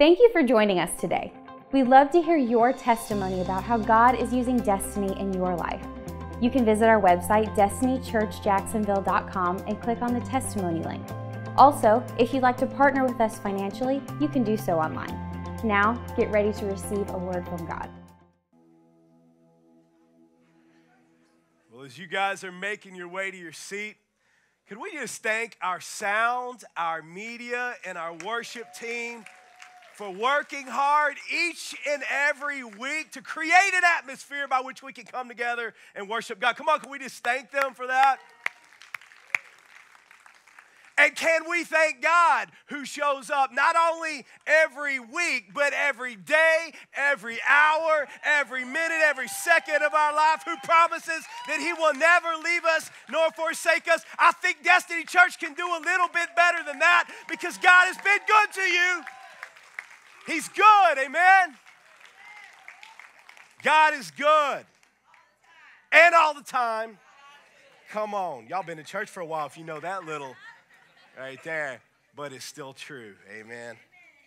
Thank you for joining us today. We'd love to hear your testimony about how God is using Destiny in your life. You can visit our website, destinychurchjacksonville.com, and click on the testimony link. Also, if you'd like to partner with us financially, you can do so online. Now, get ready to receive a word from God. Well, as you guys are making your way to your seat, could we just thank our sound, our media, and our worship team for working hard each and every week to create an atmosphere by which we can come together and worship God? Come on, can we just thank them for that? And can we thank God who shows up not only every week, but every day, every hour, every minute, every second of our life, who promises that He will never leave us nor forsake us? I think Destiny Church can do a little bit better than that because God has been good to you. He's good, amen? God is good. And all the time. Come on. Y'all been in church for a while if you know that little right there, but it's still true. Amen.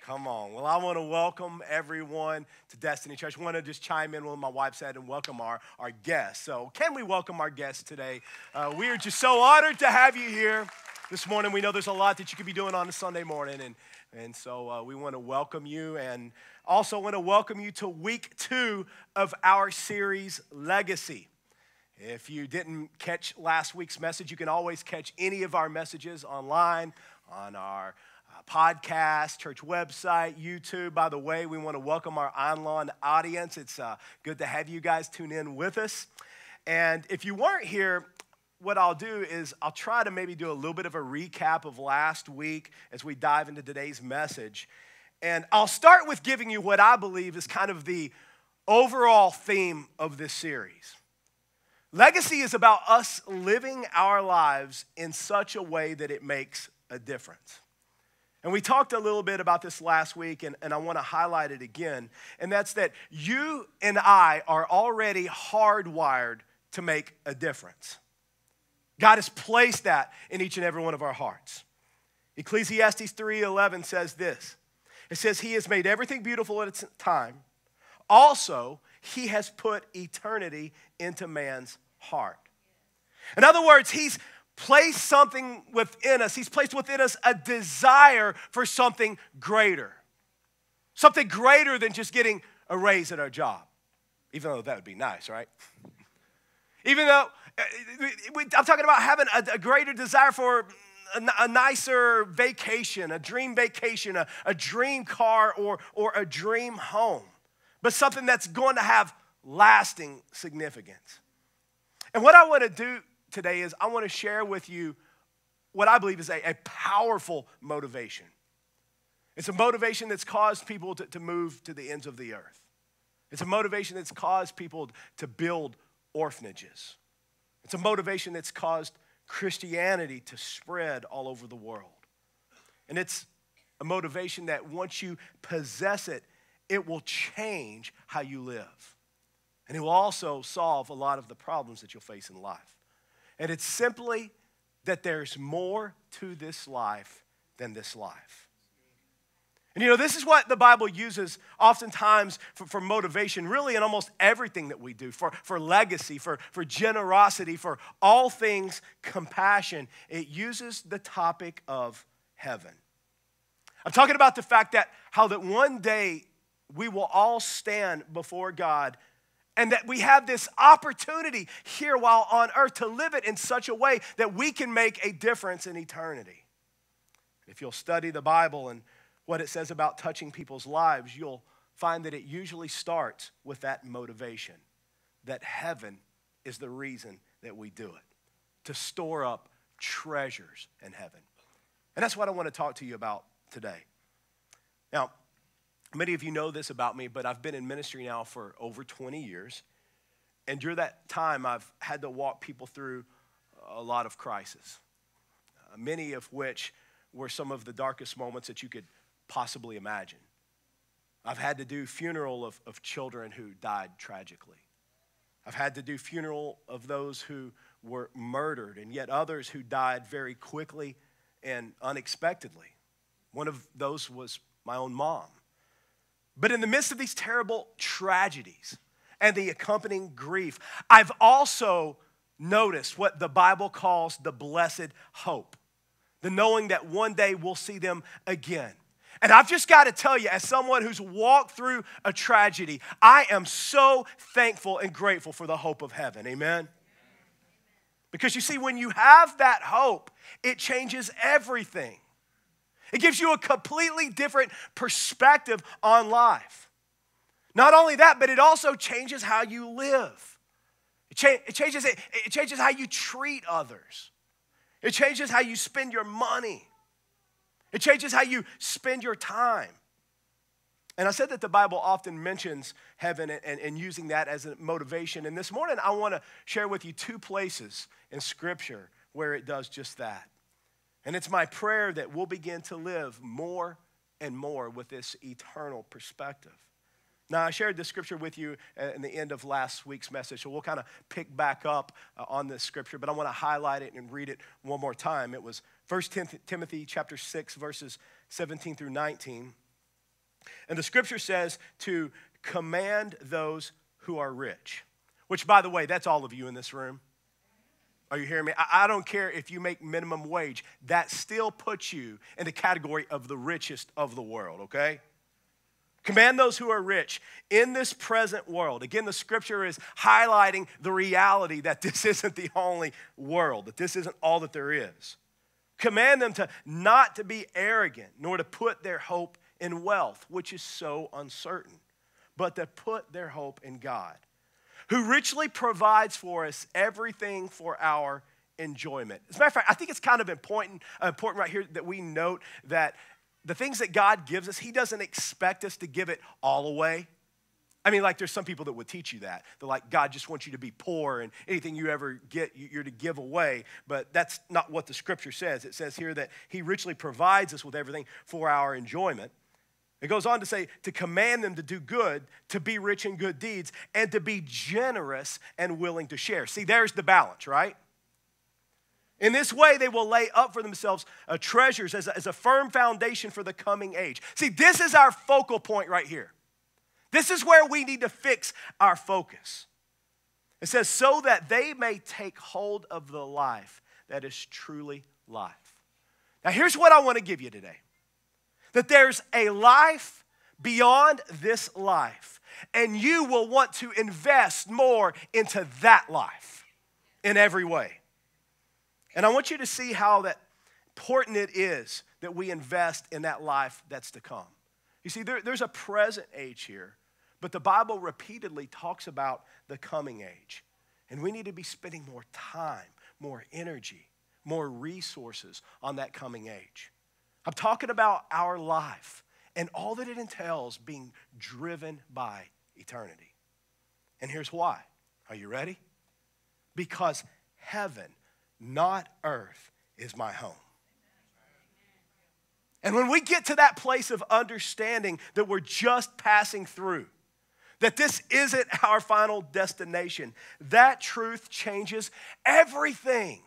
Come on. Well, I want to welcome everyone to Destiny Church. I want to just chime in with my wife said and welcome our, our guests. So, can we welcome our guests today? Uh, we are just so honored to have you here this morning. We know there's a lot that you could be doing on a Sunday morning, and, and so uh, we want to welcome you and also want to welcome you to week two of our series, Legacy. If you didn't catch last week's message, you can always catch any of our messages online on our uh, podcast, church website, YouTube. By the way, we want to welcome our online audience. It's uh, good to have you guys tune in with us. And if you weren't here, what I'll do is I'll try to maybe do a little bit of a recap of last week as we dive into today's message. And I'll start with giving you what I believe is kind of the overall theme of this series. Legacy is about us living our lives in such a way that it makes a difference. And we talked a little bit about this last week, and, and I want to highlight it again. And that's that you and I are already hardwired to make a difference. God has placed that in each and every one of our hearts. Ecclesiastes 3:11 says this. It says he has made everything beautiful at its time. Also, he has put eternity into man's heart. In other words, He's placed something within us, He's placed within us a desire for something greater. Something greater than just getting a raise at our job, even though that would be nice, right? even though Uh, I'm talking about having a, greater desire for a, nicer vacation, a dream vacation, a, a dream car, or, or a dream home, but something that's going to have lasting significance. And what I want to do today is I want to share with you what I believe is a, a powerful motivation. It's a motivation that's caused people to, to move to the ends of the earth. It's a motivation that's caused people to build orphanages. It's a motivation that's caused Christianity to spread all over the world. And it's a motivation that once you possess it, it will change how you live. And it will also solve a lot of the problems that you'll face in life. And it's simply that there's more to this life than this life. And you know, this is what the Bible uses oftentimes for, for, motivation, really in almost everything that we do, for, for legacy, for, for generosity, for all things compassion. It uses the topic of heaven. I'm talking about the fact that how that one day we will all stand before God and that we have this opportunity here while on earth to live it in such a way that we can make a difference in eternity. If you'll study the Bible and what it says about touching people's lives, you'll find that it usually starts with that motivation that heaven is the reason that we do it, to store up treasures in heaven. And that's what I want to talk to you about today. Now, Many of you know this about me, but I've been in ministry now for over 20 years. And during that time, I've had to walk people through a lot of crises, many of which were some of the darkest moments that you could possibly imagine. I've had to do funeral of, of children who died tragically. I've had to do funeral of those who were murdered, and yet others who died very quickly and unexpectedly. One of those was my own mom. But in the midst of these terrible tragedies and the accompanying grief, I've also noticed what the Bible calls the blessed hope the knowing that one day we'll see them again. And I've just got to tell you, as someone who's walked through a tragedy, I am so thankful and grateful for the hope of heaven. Amen? Because you see, when you have that hope, it changes everything. It gives you a completely different perspective on life. Not only that, but it also changes how you live. It, cha- it, changes, it, it changes how you treat others. It changes how you spend your money. It changes how you spend your time. And I said that the Bible often mentions heaven and, and, and, using that as a motivation. And this morning, I want to share with you two places in Scripture where it does just that. And it's my prayer that we'll begin to live more and more with this eternal perspective. Now, I shared this scripture with you in the end of last week's message, so we'll kind of pick back up uh, on this scripture, but I want to highlight it and read it one more time. It was 1 Timothy chapter 6, verses 17 through 19. And the scripture says to command those who are rich, which, by the way, that's all of you in this room. Are you hearing me? I, don't care if you make minimum wage, that still puts you in the category of the richest of the world, okay? Command those who are rich in this present world. Again, the scripture is highlighting the reality that this isn't the only world, that this isn't all that there is. Command them to not to be arrogant, nor to put their hope in wealth, which is so uncertain, but to put their hope in God who richly provides for us everything for our enjoyment. As a matter of fact, I think it's kind of important, uh, important right here that we note that the things that God gives us, He doesn't expect us to give it all away. I mean, like, there's some people that would teach you that. They're like, God just wants you to be poor and anything you ever get, you're to give away. But that's not what the scripture says. It says here that He richly provides us with everything for our enjoyment. It goes on to say to command them to do good, to be rich in good deeds, and to be generous and willing to share. See, there's the balance, right? In this way, they will lay up for themselves uh, treasures as a, as a firm foundation for the coming age. See, this is our focal point right here. This is where we need to fix our focus. It says, so that they may take hold of the life that is truly life. Now, here's what I want to give you today that there's a life beyond this life, and you will want to invest more into that life in every way. And I want you to see how that important it is that we invest in that life that's to come. You see, there, there's a present age here, but the Bible repeatedly talks about the coming age. And we need to be spending more time, more energy, more resources on that coming age. I'm talking about our life and all that it entails being driven by eternity. And here's why. Are you ready? Because heaven, not earth, is my home. And when we get to that place of understanding that we're just passing through, that this isn't our final destination, that truth changes everything.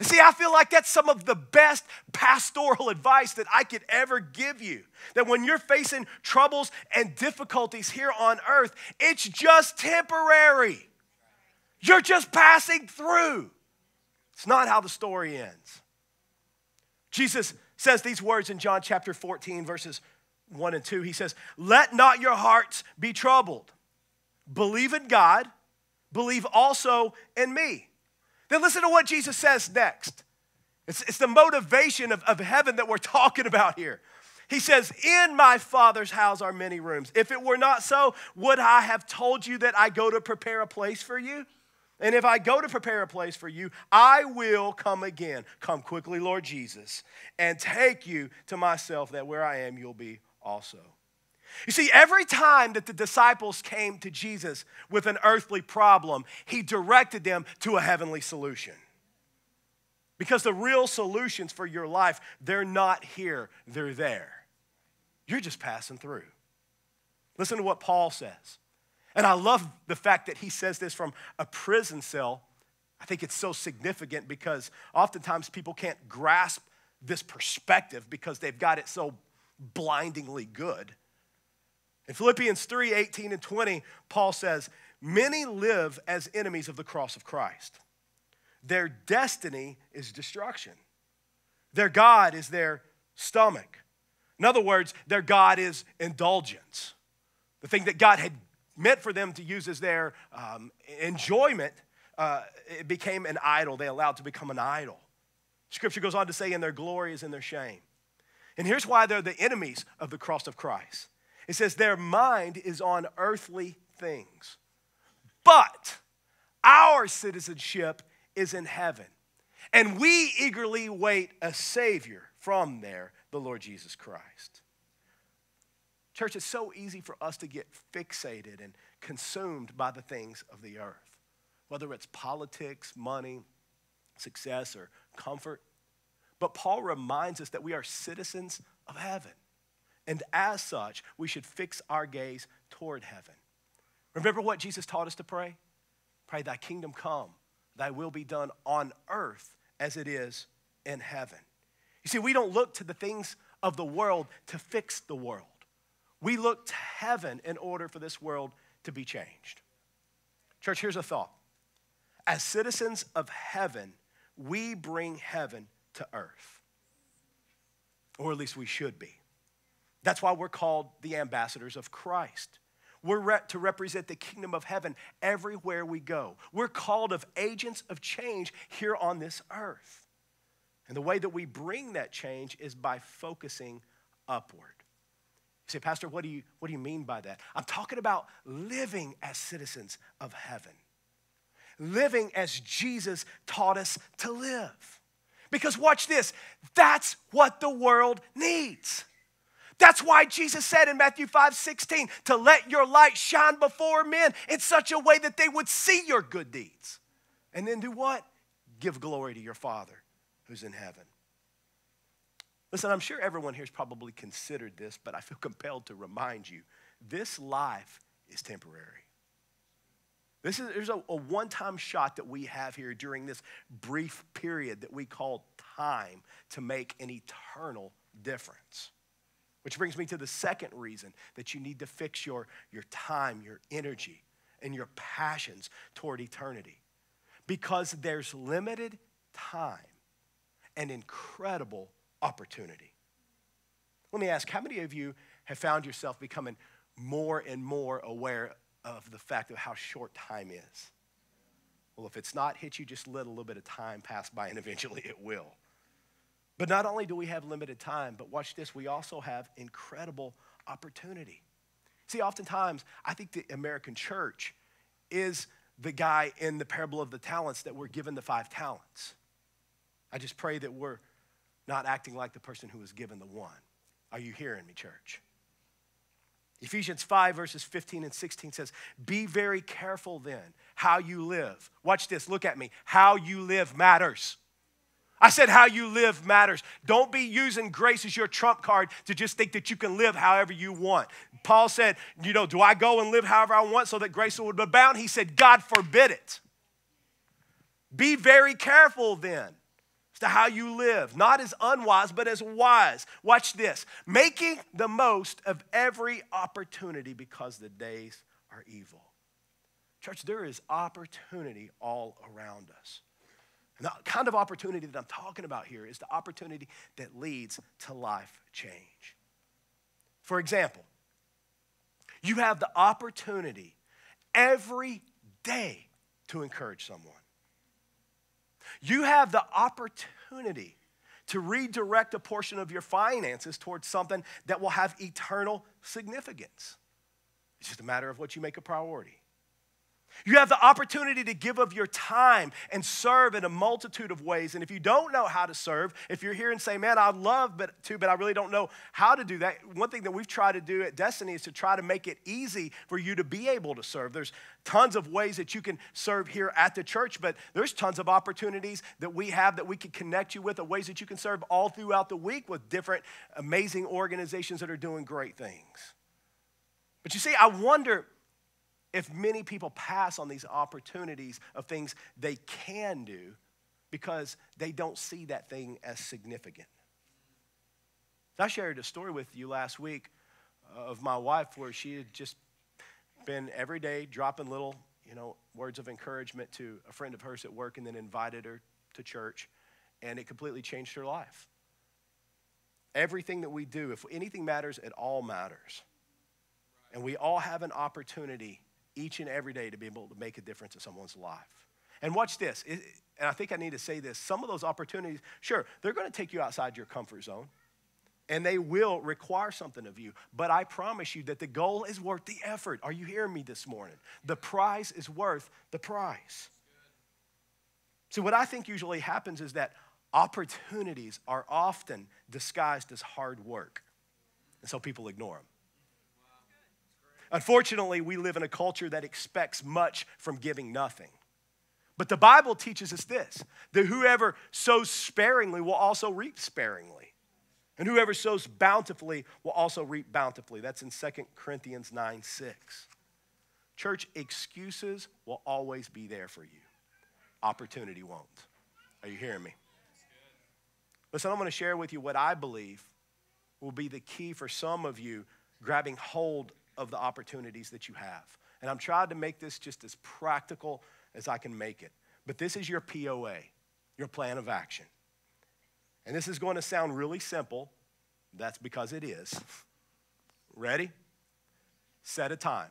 See, I feel like that's some of the best pastoral advice that I could ever give you. That when you're facing troubles and difficulties here on earth, it's just temporary. You're just passing through. It's not how the story ends. Jesus says these words in John chapter 14, verses 1 and 2. He says, Let not your hearts be troubled. Believe in God, believe also in me. Then listen to what Jesus says next. It's, it's the motivation of, of heaven that we're talking about here. He says, In my Father's house are many rooms. If it were not so, would I have told you that I go to prepare a place for you? And if I go to prepare a place for you, I will come again. Come quickly, Lord Jesus, and take you to myself, that where I am, you'll be also. You see, every time that the disciples came to Jesus with an earthly problem, he directed them to a heavenly solution. Because the real solutions for your life, they're not here, they're there. You're just passing through. Listen to what Paul says. And I love the fact that he says this from a prison cell. I think it's so significant because oftentimes people can't grasp this perspective because they've got it so blindingly good. In Philippians 3 18 and 20, Paul says, Many live as enemies of the cross of Christ. Their destiny is destruction. Their God is their stomach. In other words, their God is indulgence. The thing that God had meant for them to use as their um, enjoyment, uh, it became an idol. They allowed to become an idol. Scripture goes on to say, in their glory is in their shame. And here's why they're the enemies of the cross of Christ it says, their mind is on earthly things. But our citizenship is in heaven. And we eagerly wait a Savior from there, the Lord Jesus Christ. Church, it's so easy for us to get fixated and consumed by the things of the earth, whether it's politics, money, success, or comfort. But Paul reminds us that we are citizens of heaven. And as such, we should fix our gaze toward heaven. Remember what Jesus taught us to pray? Pray, Thy kingdom come, Thy will be done on earth as it is in heaven. You see, we don't look to the things of the world to fix the world. We look to heaven in order for this world to be changed. Church, here's a thought. As citizens of heaven, we bring heaven to earth. Or at least we should be. That's why we're called the ambassadors of Christ. We're re- to represent the kingdom of heaven everywhere we go. We're called of agents of change here on this earth. And the way that we bring that change is by focusing upward. Say, Pastor, what do you, what do you mean by that? I'm talking about living as citizens of heaven, living as Jesus taught us to live. Because watch this, that's what the world needs. That's why Jesus said in Matthew 5 16 to let your light shine before men in such a way that they would see your good deeds. And then do what? Give glory to your Father who's in heaven. Listen, I'm sure everyone here has probably considered this, but I feel compelled to remind you this life is temporary. This is, there's a, a one time shot that we have here during this brief period that we call time to make an eternal difference. Which brings me to the second reason that you need to fix your, your time, your energy, and your passions toward eternity. Because there's limited time and incredible opportunity. Let me ask how many of you have found yourself becoming more and more aware of the fact of how short time is? Well, if it's not hit you, just let a little bit of time pass by and eventually it will. But not only do we have limited time, but watch this, we also have incredible opportunity. See, oftentimes, I think the American church is the guy in the parable of the talents that we're given the five talents. I just pray that we're not acting like the person who was given the one. Are you hearing me, church? Ephesians 5, verses 15 and 16 says, Be very careful then how you live. Watch this, look at me. How you live matters. I said, how you live matters. Don't be using grace as your trump card to just think that you can live however you want. Paul said, you know, do I go and live however I want so that grace would abound? He said, God forbid it. Be very careful then as to how you live, not as unwise, but as wise. Watch this making the most of every opportunity because the days are evil. Church, there is opportunity all around us. And the kind of opportunity that I'm talking about here is the opportunity that leads to life change. For example, you have the opportunity every day to encourage someone. You have the opportunity to redirect a portion of your finances towards something that will have eternal significance. It's just a matter of what you make a priority. You have the opportunity to give of your time and serve in a multitude of ways. And if you don't know how to serve, if you're here and say, man, I'd love but, to, but I really don't know how to do that, one thing that we've tried to do at Destiny is to try to make it easy for you to be able to serve. There's tons of ways that you can serve here at the church, but there's tons of opportunities that we have that we can connect you with, or ways that you can serve all throughout the week with different amazing organizations that are doing great things. But you see, I wonder if many people pass on these opportunities of things they can do because they don't see that thing as significant. I shared a story with you last week of my wife where she had just been every day dropping little, you know, words of encouragement to a friend of hers at work and then invited her to church, and it completely changed her life. Everything that we do, if anything matters, it all matters. And we all have an opportunity each and every day to be able to make a difference in someone's life. And watch this, it, and I think I need to say this some of those opportunities, sure, they're going to take you outside your comfort zone and they will require something of you. But I promise you that the goal is worth the effort. Are you hearing me this morning? The prize is worth the prize. So, what I think usually happens is that opportunities are often disguised as hard work, and so people ignore them. Unfortunately, we live in a culture that expects much from giving nothing. But the Bible teaches us this that whoever sows sparingly will also reap sparingly. And whoever sows bountifully will also reap bountifully. That's in 2 Corinthians 9 6. Church, excuses will always be there for you, opportunity won't. Are you hearing me? Listen, I'm going to share with you what I believe will be the key for some of you grabbing hold of the opportunities that you have. And I'm trying to make this just as practical as I can make it. But this is your POA, your plan of action. And this is going to sound really simple. That's because it is. Ready? Set a time.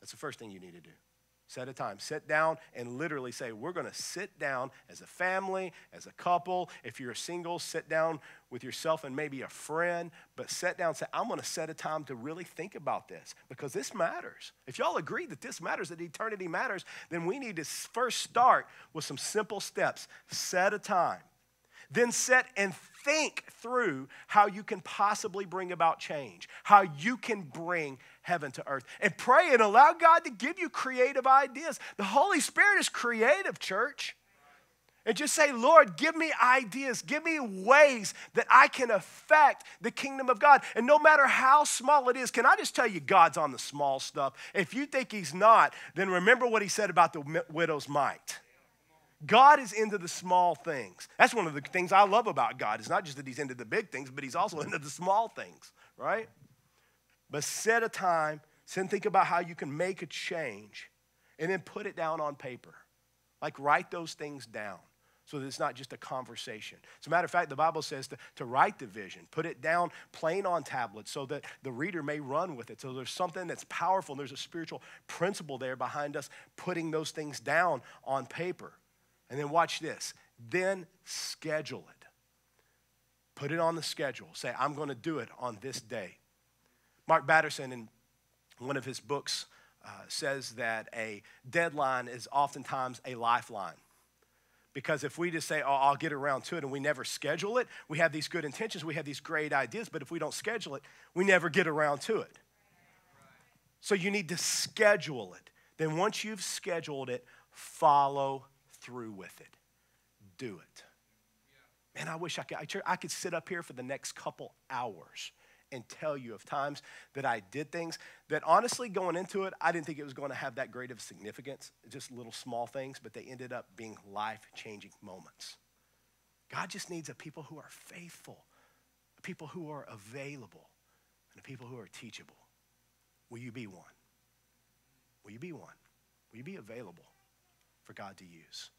That's the first thing you need to do. Set a time. Sit down and literally say, We're going to sit down as a family, as a couple. If you're a single, sit down with yourself and maybe a friend, but sit down and say, I'm going to set a time to really think about this because this matters. If y'all agree that this matters, that eternity matters, then we need to first start with some simple steps. Set a time. Then set and think through how you can possibly bring about change, how you can bring heaven to earth. And pray and allow God to give you creative ideas. The Holy Spirit is creative, church. And just say, Lord, give me ideas, give me ways that I can affect the kingdom of God. And no matter how small it is, can I just tell you, God's on the small stuff? If you think He's not, then remember what He said about the widow's mite. God is into the small things. That's one of the things I love about God. It's not just that He's into the big things, but He's also into the small things, right? But set a time, and think about how you can make a change, and then put it down on paper. Like write those things down so that it's not just a conversation. As a matter of fact, the Bible says to, to write the vision, put it down plain on tablets so that the reader may run with it. So there's something that's powerful, and there's a spiritual principle there behind us putting those things down on paper. And then watch this. Then schedule it. Put it on the schedule. Say, I'm going to do it on this day. Mark Batterson, in one of his books, uh, says that a deadline is oftentimes a lifeline. Because if we just say, oh, I'll get around to it, and we never schedule it, we have these good intentions, we have these great ideas, but if we don't schedule it, we never get around to it. So you need to schedule it. Then once you've scheduled it, follow through with it. Do it. Man, I wish I could. I could sit up here for the next couple hours and tell you of times that I did things that honestly, going into it, I didn't think it was going to have that great of significance, just little small things, but they ended up being life changing moments. God just needs a people who are faithful, a people who are available, and a people who are teachable. Will you be one? Will you be one? Will you be available for God to use?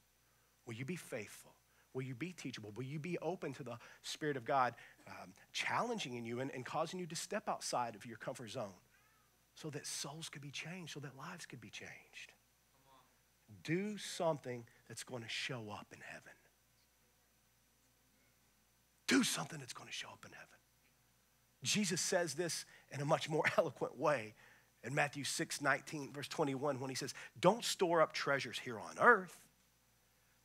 Will you be faithful? Will you be teachable? Will you be open to the Spirit of God um, challenging in you and, and causing you to step outside of your comfort zone so that souls could be changed, so that lives could be changed? Do something that's going to show up in heaven. Do something that's going to show up in heaven. Jesus says this in a much more eloquent way in Matthew 6 19, verse 21, when he says, Don't store up treasures here on earth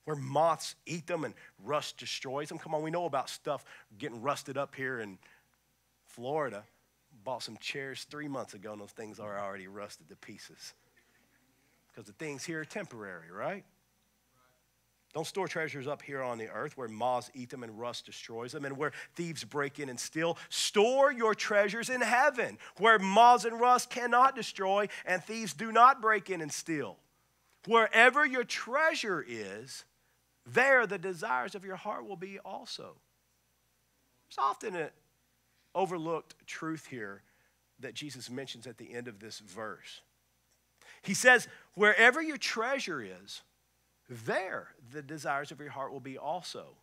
where moths eat them and rust destroys them. Come on, we know about stuff getting rusted up here in Florida. Bought some chairs three months ago, and those things are already rusted to pieces. Because the things here are temporary, right? Don't store treasures up here on the earth where moths eat them and rust destroys them and where thieves break in and steal. Store your treasures in heaven where moths and rust cannot destroy and thieves do not break in and steal. Wherever your treasure is, there the desires of your heart will be also. There's often an overlooked truth here that Jesus mentions at the end of this verse. He says, Wherever your treasure is, there the desires of your heart will be also.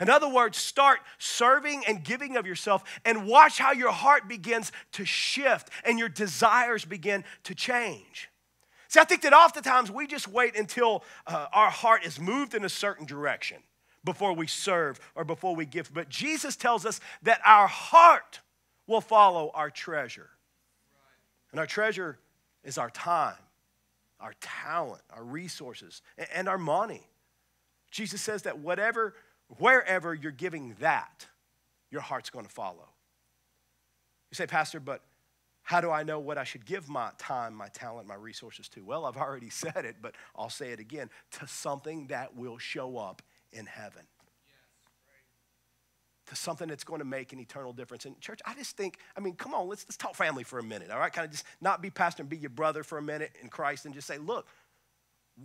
In other words, start serving and giving of yourself and watch how your heart begins to shift and your desires begin to change. See, I think that oftentimes we just wait until uh, our heart is moved in a certain direction before we serve or before we give. But Jesus tells us that our heart will follow our treasure. And our treasure is our time, our talent, our resources, and our money. Jesus says that whatever, wherever you're giving that, your heart's going to follow. You say, Pastor, but how do I know what I should give my time, my talent, my resources to? Well, I've already said it, but I'll say it again to something that will show up in heaven. To something that's going to make an eternal difference. And church, I just think, I mean, come on, let's, let's talk family for a minute, all right? Kind of just not be pastor and be your brother for a minute in Christ and just say, look,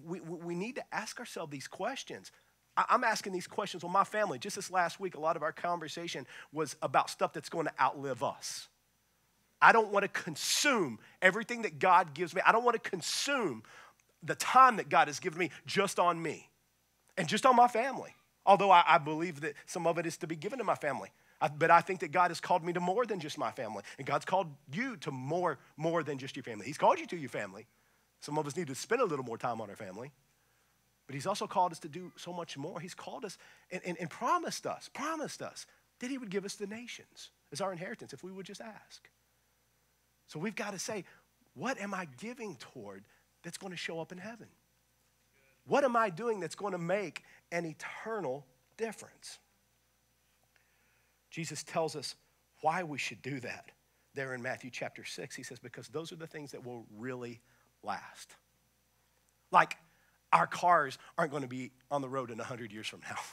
we, we need to ask ourselves these questions. I'm asking these questions with my family. Just this last week, a lot of our conversation was about stuff that's going to outlive us. I don't want to consume everything that God gives me. I don't want to consume the time that God has given me just on me and just on my family. Although I, I believe that some of it is to be given to my family. I, but I think that God has called me to more than just my family. And God's called you to more, more than just your family. He's called you to your family. Some of us need to spend a little more time on our family. But He's also called us to do so much more. He's called us and, and, and promised us, promised us that He would give us the nations as our inheritance if we would just ask. So we've got to say, what am I giving toward that's going to show up in heaven? What am I doing that's going to make an eternal difference? Jesus tells us why we should do that there in Matthew chapter 6. He says, because those are the things that will really last. Like, our cars aren't going to be on the road in 100 years from now.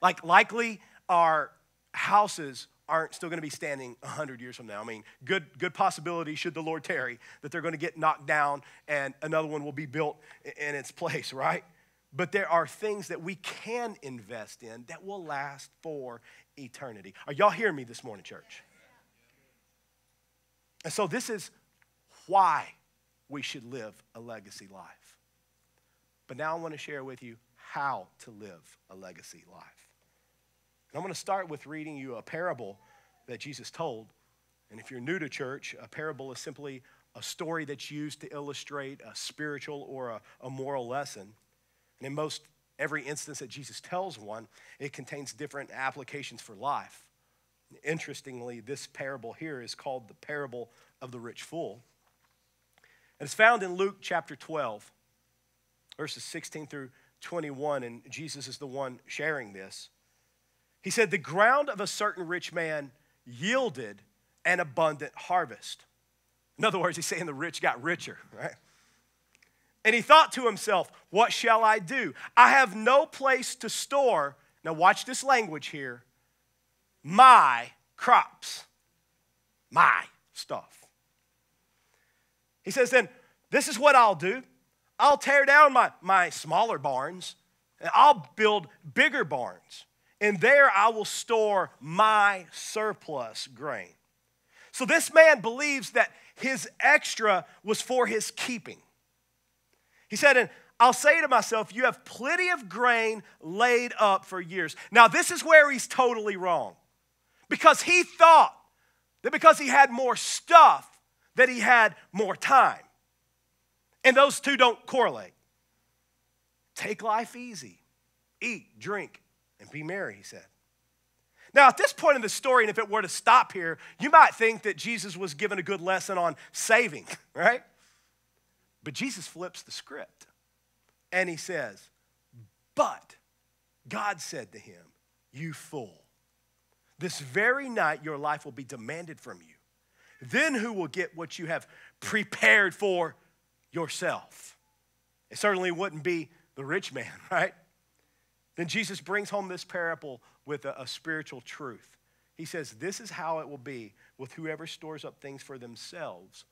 Like, likely our houses aren't still going to be standing 100 years from now. I mean, good, good possibility, should the Lord tarry, that they're going to get knocked down and another one will be built in its place, right? But there are things that we can invest in that will last for eternity. Are y'all hearing me this morning, church? And so, this is why we should live a legacy life. But now I want to share with you how to live a legacy life. And I'm going to start with reading you a parable that Jesus told. And if you're new to church, a parable is simply a story that's used to illustrate a spiritual or a, a moral lesson. And in most every instance that Jesus tells one, it contains different applications for life. Interestingly, this parable here is called the parable of the rich fool. And it's found in Luke chapter 12, verses 16 through 21, and Jesus is the one sharing this. He said, The ground of a certain rich man yielded an abundant harvest. In other words, he's saying the rich got richer, right? And he thought to himself, What shall I do? I have no place to store, now watch this language here, my crops, my stuff. He says, Then this is what I'll do I'll tear down my, my smaller barns, and I'll build bigger barns and there I will store my surplus grain. So this man believes that his extra was for his keeping. He said, and I'll say to myself, You have plenty of grain laid up for years. Now, this is where he's totally wrong. Because he thought that because he had more stuff, that he had more time. And those two don't correlate. Take life easy, eat, drink, and be merry, he said. Now, at this point in the story, and if it were to stop here, you might think that Jesus was given a good lesson on saving, right? But Jesus flips the script and he says, But God said to him, You fool, this very night your life will be demanded from you. Then who will get what you have prepared for yourself? It certainly wouldn't be the rich man, right? Then Jesus brings home this parable with a, a, spiritual truth. He says, This is how it will be with whoever stores up things for themselves,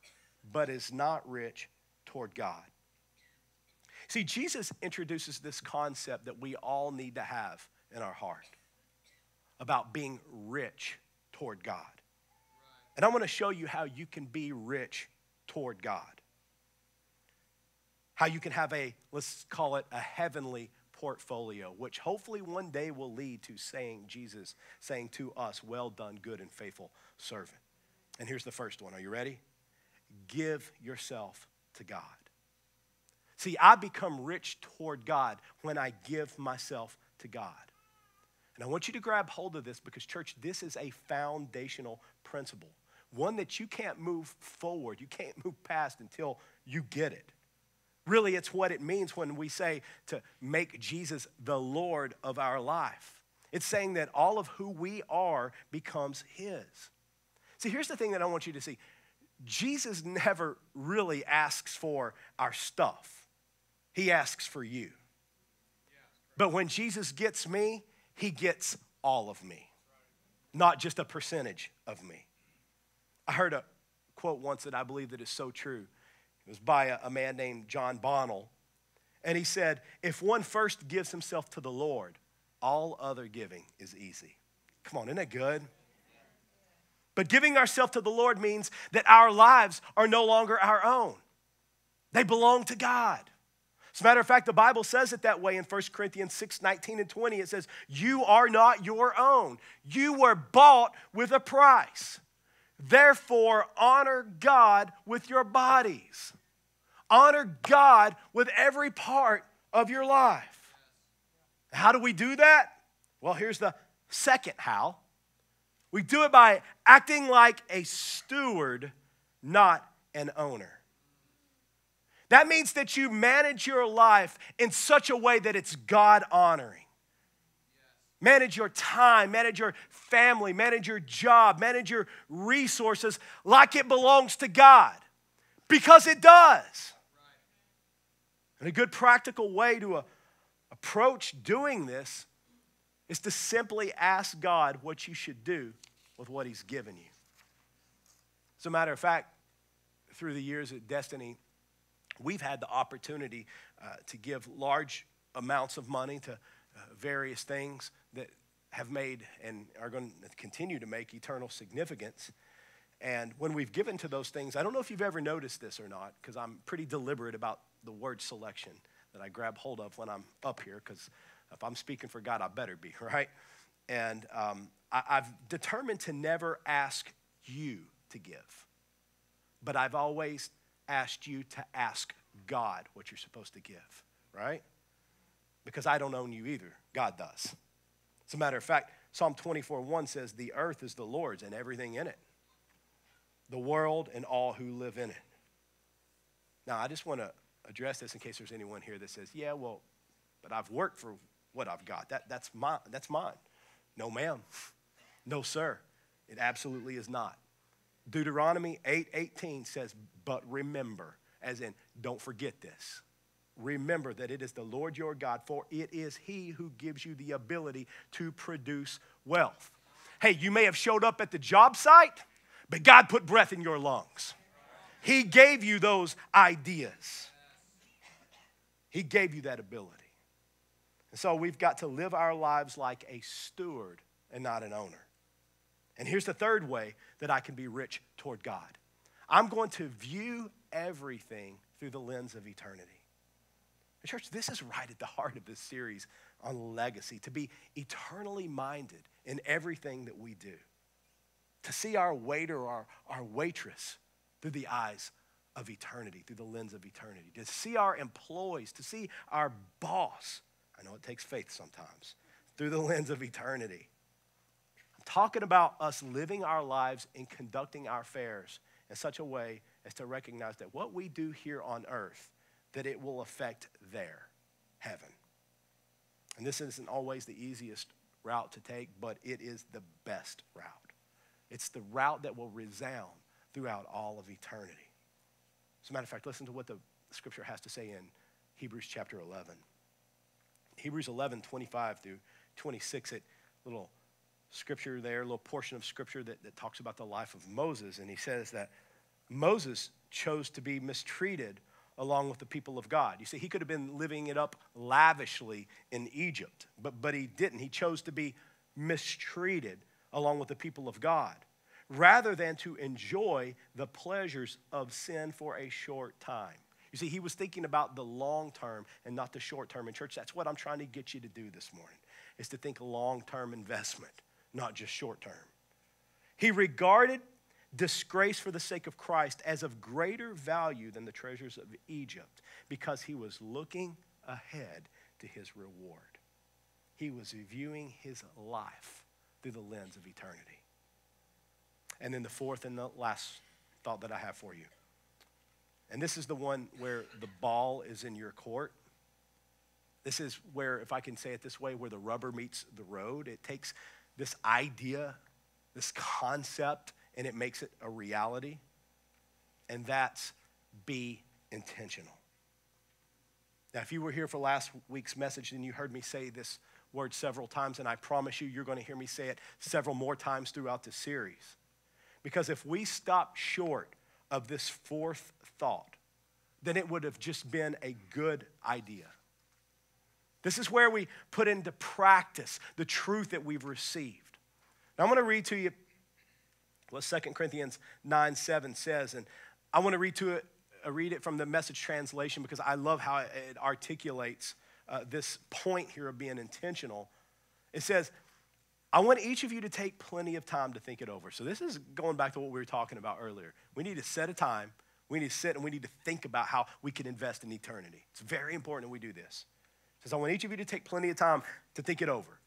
but is not rich toward God. See, Jesus introduces this concept that we all need to have in our heart about being rich toward God. And I want to show you how you can be rich toward God. How you can have a, let's call it a heavenly portfolio, which hopefully one day will lead to saying, Jesus saying to us, Well done, good and faithful servant. And here's the first one. Are you ready? Give yourself to God. See, I become rich toward God when I give myself to God. And I want you to grab hold of this because, church, this is a foundational principle, one that you can't move forward, you can't move past until you get it. Really, it's what it means when we say to make Jesus the Lord of our life. It's saying that all of who we are becomes His. See, here's the thing that I want you to see Jesus never really asks for our stuff, He asks for you. But when Jesus gets me, He gets all of me, not just a percentage of me. I heard a quote once that I believe that is so true. It was by a, a man named John Bonnell. And he said, If one first gives himself to the Lord, all other giving is easy. Come on, isn't that good? But giving ourselves to the Lord means that our lives are no longer our own, they belong to God. As a matter of fact, the Bible says it that way in 1 Corinthians 6 19 and 20. It says, You are not your own. You were bought with a price. Therefore, honor God with your bodies. Honor God with every part of your life. How do we do that? Well, here's the second how. We do it by acting like a steward, not an owner. That means that you manage your life in such a way that it's God honoring. Manage your time, manage your family, manage your job, manage your resources like it belongs to God because it does. And a good practical way to uh, approach doing this is to simply ask God what you should do with what He's given you. As a matter of fact, through the years at Destiny, we've had the opportunity uh, to give large amounts of money to uh, various things that have made and are going to continue to make eternal significance. And when we've given to those things, I don't know if you've ever noticed this or not, because I'm pretty deliberate about the word selection that I grab hold of when I'm up here, because if I'm speaking for God, I better be, right? And um, I, I've determined to never ask you to give, but I've always asked you to ask God what you're supposed to give, right? Because I don't own you either, God does. As a matter of fact, Psalm 24 1 says, The earth is the Lord's and everything in it, the world and all who live in it. Now, I just want to address this in case there's anyone here that says, Yeah, well, but I've worked for what I've got. That, that's, mine. that's mine. No, ma'am. No, sir. It absolutely is not. Deuteronomy 8 18 says, But remember, as in, don't forget this remember that it is the Lord your God, for it is He who gives you the ability to produce wealth. Hey, you may have showed up at the job site, but God put breath in your lungs. He gave you those ideas, He gave you that ability. And so we've got to live our lives like a steward and not an owner. And here's the third way that I can be rich toward God I'm going to view everything through the lens of eternity. Church, this is right at the heart of this series on legacy to be eternally minded in everything that we do, to see our waiter or our, our waitress through the eyes of eternity, through the lens of eternity, to see our employees, to see our boss. I know it takes faith sometimes, through the lens of eternity. I'm talking about us living our lives and conducting our affairs in such a way as to recognize that what we do here on earth that it will affect their heaven. And this isn't always the easiest route to take, but it is the best route. It's the route that will resound throughout all of eternity. As a matter of fact, listen to what the scripture has to say in Hebrews chapter 11. Hebrews 11, 25 through 26, it little scripture there, a little portion of scripture that, that talks about the life of Moses. And he says that Moses chose to be mistreated along with the people of God. You see, he could have been living it up lavishly in Egypt, but, but he didn't. He chose to be mistreated along with the people of God. Rather than to enjoy the pleasures of sin for a short time. You see, he was thinking about the long term and not the short term. In church, that's what I'm trying to get you to do this morning, is to think long term investment, not just short term. He regarded disgrace for the sake of Christ as of greater value than the treasures of Egypt because he was looking ahead to his reward. He was viewing his life through the lens of eternity. And then the fourth and the last thought that I have for you. And this is the one where the ball is in your court. This is where, if I can say it this way, where the rubber meets the road. It takes this idea, this concept, and it makes it a reality. And that's be intentional. Now, if you were here for last week's message, then you heard me say this word several times, and I promise you, you're going to hear me say it several more times throughout the series. Because if we stop short of this fourth thought, then it would have just been a good idea. This is where we put into practice the truth that we've received. Now, I'm going to read to you what 2 Corinthians 9 7 says, and I want to read to it, uh, read it from the message translation because I love how it articulates uh, this point here of being intentional. It says, I want each of you to take plenty of time to think it over. So, this is going back to what we were talking about earlier. We need to set a time, we need to sit and we need to think about how we can invest in eternity. It's very important that we do this. It says, I want each of you to take plenty of time to think it over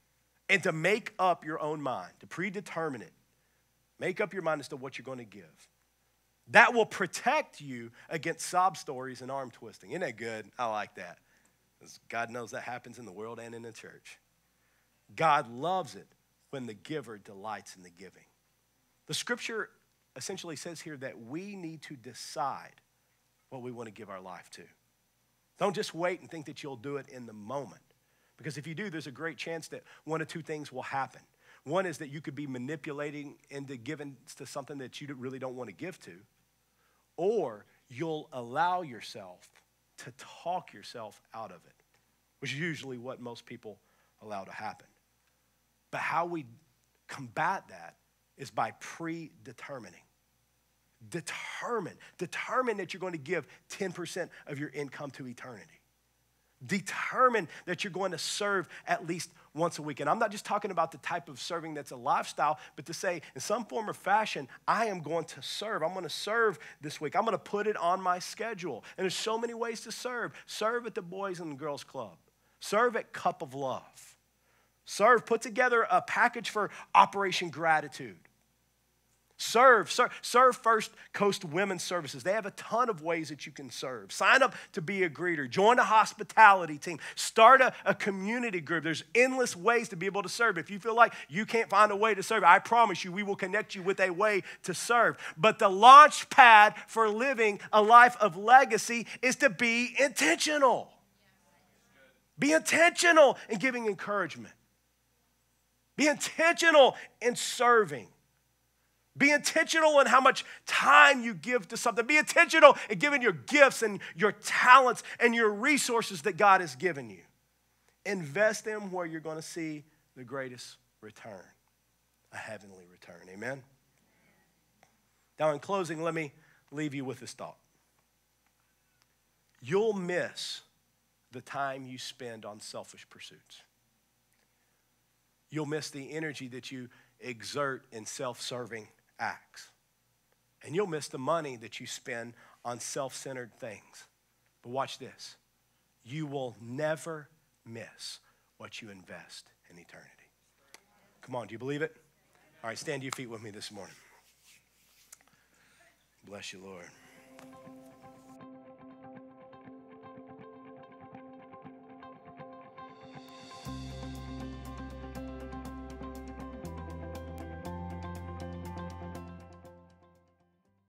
and to make up your own mind, to predetermine it. Make up your mind as to what you're going to give. That will protect you against sob stories and arm twisting. Isn't that good? I like that. Because God knows that happens in the world and in the church. God loves it when the giver delights in the giving. The scripture essentially says here that we need to decide what we want to give our life to. Don't just wait and think that you'll do it in the moment. Because if you do, there's a great chance that one of two things will happen. One is that you could be manipulating into giving to something that you really don't want to give to, or you'll allow yourself to talk yourself out of it, which is usually what most people allow to happen. But how we combat that is by predetermining. Determine, determine that you're going to give 10% of your income to eternity. Determine that you're going to serve at least once a week. And I'm not just talking about the type of serving that's a lifestyle, but to say, in some form or fashion, I am going to serve. I'm going to serve this week. I'm going to put it on my schedule. And there's so many ways to serve. Serve at the Boys and Girls Club, serve at Cup of Love Serve, put together a package for Operation Gratitude. Serve, serve, serve First Coast Women's Services. They have a ton of ways that you can serve. Sign up to be a greeter, join a hospitality team, start a, a community group. There's endless ways to be able to serve. If you feel like you can't find a way to serve, I promise you, we will connect you with a way to serve. But the launch pad for living a life of legacy is to be intentional. Be intentional in giving encouragement. Be intentional in serving. Be intentional in how much time you give to something. Be intentional in giving your gifts and your talents and your resources that God has given you. Invest them where you're going to see the greatest return, a heavenly return. Amen? Now, in closing, let me leave you with this thought. You'll miss the time you spend on selfish pursuits. You'll miss the energy that you exert in self serving acts. And you'll miss the money that you spend on self centered things. But watch this you will never miss what you invest in eternity. Come on, do you believe it? All right, stand to your feet with me this morning. Bless you, Lord.